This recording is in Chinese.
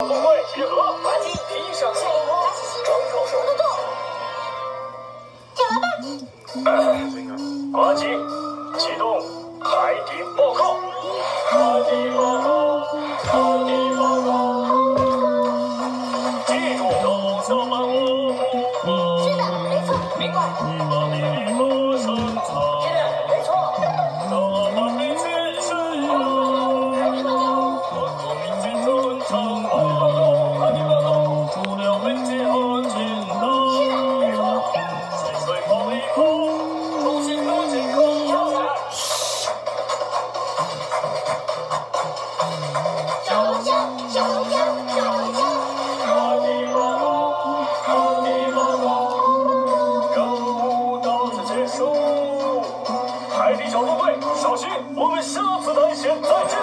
准备集合，海底披上，是的，没错，明白。海底小纵队，小心，我们下次探险再见。